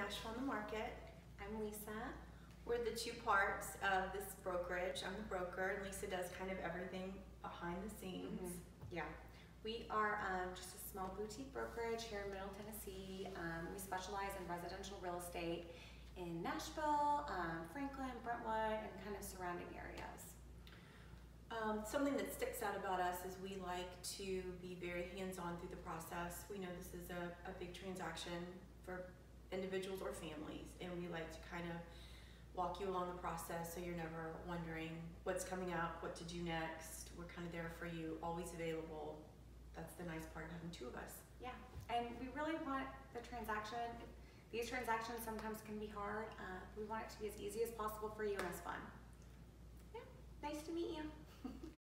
Nashville on the Market. I'm Lisa. We're the two parts of this brokerage. I'm the broker, and Lisa does kind of everything behind the scenes. Yeah, we are um, just a small boutique brokerage here in Middle Tennessee. Um, we specialize in residential real estate in Nashville, um, Franklin, Brentwood, and kind of surrounding areas. Um, something that sticks out about us is we like to be very hands-on through the process. We know this is a, a big transaction for individuals or families, and we like to kind of walk you along the process so you're never wondering what's coming up, what to do next. We're kind of there for you, always available. That's the nice part of having two of us. Yeah, and we really want the transaction. These transactions sometimes can be hard. Uh, we want it to be as easy as possible for you and as fun.